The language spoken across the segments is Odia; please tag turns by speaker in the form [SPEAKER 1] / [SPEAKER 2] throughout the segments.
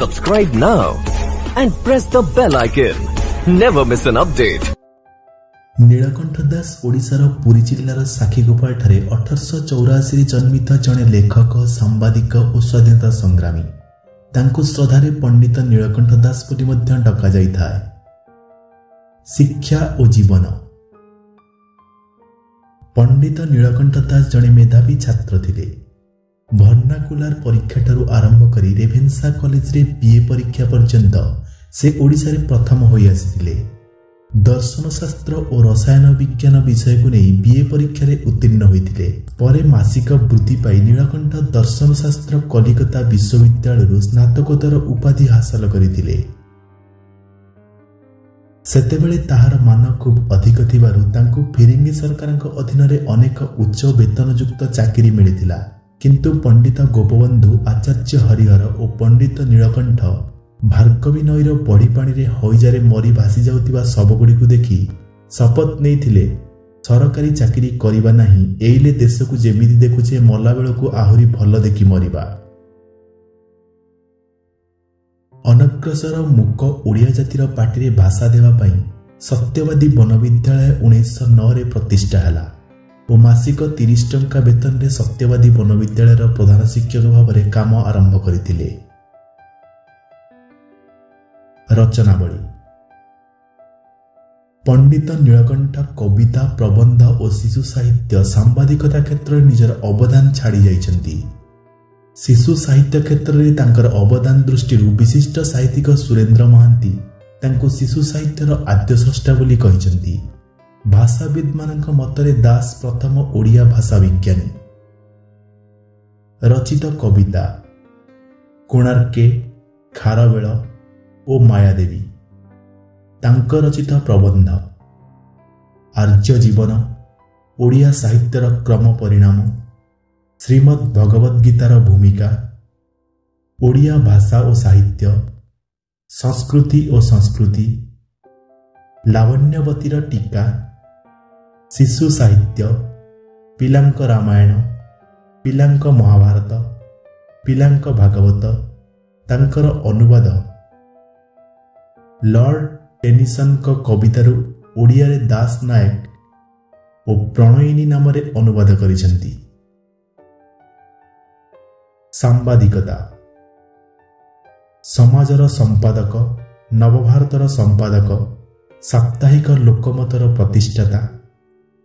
[SPEAKER 1] Subscribe now and press the bell icon. Never miss an update.
[SPEAKER 2] Nilakantha Das ଓଡ଼ିଶାର ପୁରୀ ଜିଲ୍ଲାର ସାକ୍ଷୀଗୋପାଳଠାରେ ଅଠରଶହ ଚଉରାଅଶୀରେ ଜନ୍ମିତ ଜଣେ ଲେଖକ ସାମ୍ବାଦିକ ଓ ସ୍ୱାଧୀନତା ସଂଗ୍ରାମୀ ତାଙ୍କୁ ଶ୍ରଦ୍ଧାରେ ପଣ୍ଡିତ ନୀଳକଣ୍ଠ ଦାସ ବୋଲି ମଧ୍ୟ ଡକାଯାଇଥାଏ ଶିକ୍ଷା ଓ ଜୀବନ ପଣ୍ଡିତ ନୀଳକଣ୍ଠ ଦାସ ଜଣେ ମେଧାବୀ ଛାତ୍ର ଥିଲେ ଭର୍ଣ୍ଣାକୁଲାର ପରୀକ୍ଷାଠାରୁ ଆରମ୍ଭ କରି ରେଭେନ୍ସା କଲେଜରେ ବିଏ ପରୀକ୍ଷା ପର୍ଯ୍ୟନ୍ତ ସେ ଓଡ଼ିଶାରେ ପ୍ରଥମ ହୋଇ ଆସିଥିଲେ ଦର୍ଶନ ଶାସ୍ତ୍ର ଓ ରସାୟନ ବିଜ୍ଞାନ ବିଷୟକୁ ନେଇ ବିଏ ପରୀକ୍ଷାରେ ଉତ୍ତୀର୍ଣ୍ଣ ହୋଇଥିଲେ ପରେ ମାସିକ ବୃତ୍ତି ପାଇ ନୀଳକଣ୍ଠ ଦର୍ଶନ ଶାସ୍ତ୍ର କଲିକତା ବିଶ୍ୱବିଦ୍ୟାଳୟରୁ ସ୍ନାତକୋତ୍ତର ଉପାଧି ହାସଲ କରିଥିଲେ ସେତେବେଳେ ତାହାର ମାନ ଖୁବ୍ ଅଧିକ ଥିବାରୁ ତାଙ୍କୁ ଫିରିଙ୍ଗି ସରକାରଙ୍କ ଅଧୀନରେ ଅନେକ ଉଚ୍ଚ ବେତନଯୁକ୍ତ ଚାକିରି ମିଳିଥିଲା। କିନ୍ତୁ ପଣ୍ଡିତ ଗୋପବନ୍ଧୁ ଆଚାର୍ଯ୍ୟ ହରିହର ଓ ପଣ୍ଡିତ ନୀଳକଣ୍ଠ ଭାର୍ଗବୀ ନଈର ବଢ଼ି ପାଣିରେ ହଇଜାରେ ମରି ଭାସି ଯାଉଥିବା ଶବଗୁଡ଼ିକୁ ଦେଖି ଶପଥ ନେଇଥିଲେ ସରକାରୀ ଚାକିରି କରିବା ନାହିଁ ଏଇଲେ ଦେଶକୁ ଯେମିତି ଦେଖୁଛେ ମଲାବେଳକୁ ଆହୁରି ଭଲ ଦେଖି ମରିବା ଅନଗ୍ରସର ମୁକ ଓଡ଼ିଆ ଜାତିର ପାଟିରେ ଭାଷା ଦେବା ପାଇଁ ସତ୍ୟବାଦୀ ବନବିଦ୍ୟାଳୟ ଉଣେଇଶହ ନଅରେ ପ୍ରତିଷ୍ଠା ହେଲା। ଓ ମାସିକ ତିରିଶ ଟଙ୍କା ବେତନରେ ସତ୍ୟବାଦୀ ବନବିଦ୍ୟାଳୟର ପ୍ରଧାନ ଶିକ୍ଷକ ଭାବରେ କାମ ଆରମ୍ଭ କରିଥିଲେ। ରଚନାବଳୀ। ପଣ୍ଡିତ ନୀଳକଣ୍ଠ କବିତା ପ୍ରବନ୍ଧ ଓ ଶିଶୁ ସାହିତ୍ୟ ସାମ୍ବାଦିକତା କ୍ଷେତ୍ରରେ ନିଜର ଅବଦାନ ଛାଡ଼ି ଯାଇଛନ୍ତି। ଶିଶୁ ସାହିତ୍ୟ କ୍ଷେତ୍ରରେ ତାଙ୍କର ଅବଦାନ ଦୃଷ୍ଟିରୁ ବିଶିଷ୍ଟ ସାହିତ୍ୟିକ ସୁରେନ୍ଦ୍ର ମହାନ୍ତି ତାଙ୍କୁ ଶିଶୁ ସାହିତ୍ୟର ଆଦ୍ୟସ୍ରଷ୍ଟା ବୋଲି କହିଛନ୍ତି। ଭାଷାବିଦମାନଙ୍କ ମତରେ ଦାସ ପ୍ରଥମ ଓଡ଼ିଆ ଭାଷା ବିଜ୍ଞାନୀ। ରଚିତ କବିତା କୋଣାର୍କେ ଖାରବେଳ ଓ ମାୟାଦେବୀ। ତାଙ୍କ ରଚିତ ପ୍ରବନ୍ଧ ଆର୍ଯ୍ୟ ଜୀବନ ଓଡ଼ିଆ ସାହିତ୍ୟର କ୍ରମ ପରିଣାମ ଶ୍ରୀମଦ୍ ଭଗବଦ୍ ଗୀତାର ଭୂମିକା ଓଡ଼ିଆ ଭାଷା ଓ ସାହିତ୍ୟ ସଂସ୍କୃତି ଓ ସଂସ୍କୃତି ଲାବଣ୍ୟବତୀର ଟୀକା ଶିଶୁ ସାହିତ୍ୟ ପିଲାଙ୍କ ରାମାୟଣ ପିଲାଙ୍କ ମହାଭାରତ ପିଲାଙ୍କ ଭାଗବତ ତାଙ୍କର ଅନୁବାଦ। ଲର୍ଡ ଟେନିସନଙ୍କ କବିତାରୁ ଓଡ଼ିଆରେ ଦାସ ନାୟକ ଓ ପ୍ରଣୟିନୀ ନାମରେ ଅନୁବାଦ କରିଛନ୍ତି। ସାମ୍ବାଦିକତା। ସମାଜର ସମ୍ପାଦକ ନବଭାରତର ସମ୍ପାଦକ ସାପ୍ତାହିକ ଲୋକମତର ପ୍ରତିଷ୍ଠାତା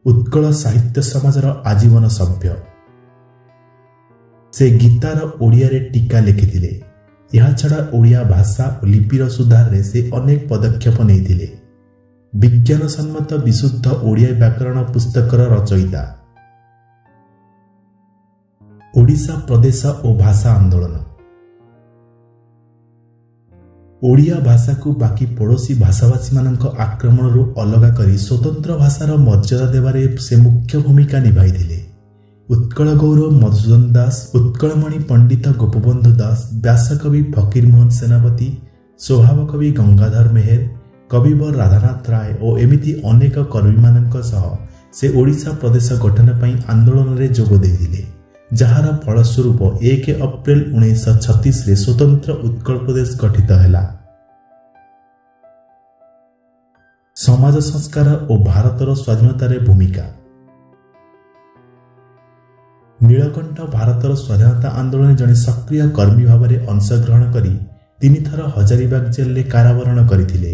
[SPEAKER 2] ଉତ୍କଳ ସାହିତ୍ୟ ସମାଜର ଆଜୀବନ ସଭ୍ୟ। ସେ ଗୀତାର ଓଡ଼ିଆରେ ଟୀକା ଲେଖିଥିଲେ। ଏହାଛଡ଼ା ଓଡ଼ିଆ ଭାଷା ଓ ଲିପିର ସୁଧାରରେ ସେ ଅନେକ ପଦକ୍ଷେପ ନେଇଥିଲେ। ବିଜ୍ଞାନ ସମ୍ମତ ବିଶୁଦ୍ଧ ଓଡ଼ିଆ ବ୍ୟାକରଣ ପୁସ୍ତକର ରଚୟିତା। ଓଡ଼ିଶା ପ୍ରଦେଶ ଓ ଭାଷା ଆନ୍ଦୋଳନ। ଓଡ଼ିଆ ଭାଷାକୁ ବାକି ପଡ଼ୋଶୀ ଭାଷାଭାଷୀମାନଙ୍କ ଆକ୍ରମଣରୁ ଅଲଗା କରି ସ୍ୱତନ୍ତ୍ର ଭାଷାର ମର୍ଯ୍ୟାଦା ଦେବାରେ ସେ ମୁଖ୍ୟ ଭୂମିକା ନିଭାଇଥିଲେ। ଉତ୍କଳ ଗୌରବ ମଧୁସୂଦନ ଦାସ ଉତ୍କଳମଣି ପଣ୍ଡିତ ଗୋପବନ୍ଧୁ ଦାସ ବ୍ୟାସକବି ଫକୀରମୋହନ ସେନାପତି ସ୍ୱଭାବ କବି ଗଙ୍ଗାଧର ମେହେର କବିବର ରାଧାନାଥ ରାୟ ଓ ଏମିତି ଅନେକ କର୍ମୀମାନଙ୍କ ସହ ସେ ଓଡ଼ିଶା ପ୍ରଦେଶ ଗଠନ ପାଇଁ ଆନ୍ଦୋଳନରେ ଯୋଗ ଦେଇଥିଲେ। ଯାହାର ଫଳସ୍ୱରୂପ ଏକ ଅପ୍ରେଲ ଉଣେଇଶହ ଛତିଶରେ ସ୍ୱତନ୍ତ୍ର ଉତ୍କଳ ପ୍ରଦେଶ ଗଠିତ ହେଲା। ସମାଜ ସଂସ୍କାର ଓ ଭାରତର ସ୍ୱାଧୀନତାରେ ଭୂମିକା। ନୀଳକଣ୍ଠ ଭାରତର ସ୍ୱାଧୀନତା ଆନ୍ଦୋଳନରେ ଜଣେ ସକ୍ରିୟ କର୍ମୀ ଭାବରେ ଅଂଶଗ୍ରହଣ କରି ତିନିଥର ହଜାରିବାଗ ଜେଲରେ କାରାବରଣ କରିଥିଲେ।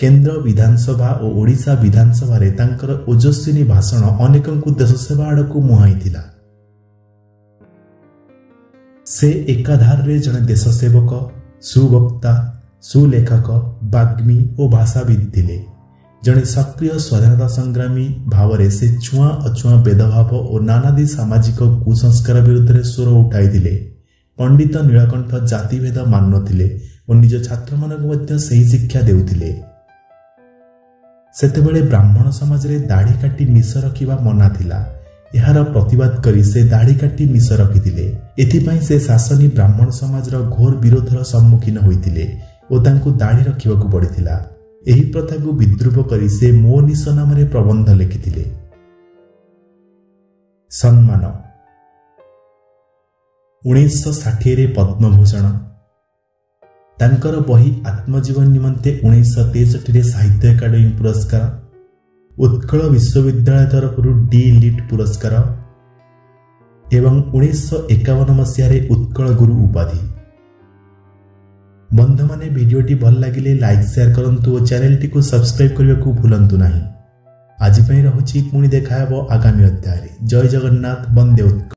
[SPEAKER 2] କେନ୍ଦ୍ର ବିଧାନସଭା ଓ ଓଡ଼ିଶା ବିଧାନସଭାରେ ତାଙ୍କର ଓଜସ୍ୱିନୀ ଭାଷଣ ଅନେକଙ୍କୁ ଦେଶ ସେବା ଆଡ଼କୁ ମୁହାଁଇଥିଲା। ସେ ଏକାଧାରରେ ଜଣେ ଦେଶ ସେବକ ସୁବକ୍ତା ସୁଲେଖକ ବାଗ୍ମୀ ଓ ଭାଷାବିଦ ଥିଲେ। ଜଣେ ସକ୍ରିୟ ସ୍ୱାଧୀନତା ସଂଗ୍ରାମୀ ଭାବରେ ସେ ଛୁଆଁ ଅଛୁଆଁ ଭେଦଭାବ ଓ ନାନାଦି ସାମାଜିକ କୁସଂସ୍କାର ବିରୁଦ୍ଧରେ ସ୍ୱର ଉଠାଇଥିଲେ। ପଣ୍ଡିତ ନୀଳକଣ୍ଠ ଜାତିଭେଦ ମାନୁନଥିଲେ ଓ ନିଜ ଛାତ୍ରମାନଙ୍କୁ ମଧ୍ୟ ସେହି ଶିକ୍ଷା ଦେଉଥିଲେ। ସେତେବେଳେ ବ୍ରାହ୍ମଣ ସମାଜରେ ଦାଢ଼ି କାଟି ନିଶ ରଖିବା ମନା ଥିଲା। ଏହାର ପ୍ରତିବାଦ କରି ସେ ଦାଢ଼ି କାଟି ନିଶ ରଖିଥିଲେ। ଏଥିପାଇଁ ସେ ଶାସନୀ ବ୍ରାହ୍ମଣ ସମାଜର ଘୋର ବିରୋଧର ସମ୍ମୁଖୀନ ହୋଇଥିଲେ ଓ ତାଙ୍କୁ ଦାଢ଼ି ରଖିବାକୁ ପଡ଼ିଥିଲା। ଏହି ପ୍ରଥାକୁ ବିଦ୍ରୁପ କରି ସେ ମୋ ନିଶ ନାମରେ ପ୍ରବନ୍ଧ ଲେଖିଥିଲେ। ସମ୍ମାନ। ଉଣେଇଶହ ଷାଠିଏରେ ପଦ୍ମଭୂଷଣ। ତାଙ୍କର ବହି ଆତ୍ମଜୀବନ ନିମନ୍ତେ ଉଣେଇଶହ ତେଷଠିରେ ସାହିତ୍ୟ ଏକାଡେମୀ ପୁରସ୍କାର ଉତ୍କଳ ବିଶ୍ୱବିଦ୍ୟାଳୟ ତରଫରୁ ଡି ଲିଟ୍ ପୁରସ୍କାର ଏବଂ ଉଣେଇଶହ ଏକାବନ ମସିହାରେ ଉତ୍କଳ ଗୁରୁ ଉପାଧି। ବନ୍ଧୁମାନେ ଭିଡ଼ିଓଟି ଭଲ ଲାଗିଲେ ଲାଇକ୍ ସେୟାର କରନ୍ତୁ ଓ ଚ୍ୟାନେଲଟିକୁ ସବସ୍କ୍ରାଇବ୍ କରିବାକୁ ଭୁଲନ୍ତୁ ନାହିଁ। ଆଜି ପାଇଁ ରହୁଛି ପୁଣି ଦେଖାହେବ ଆଗାମୀ ଅଧ୍ୟାୟରେ। ଜୟ ଜଗନ୍ନାଥ ବନ୍ଦେ ଉତ୍କଳ।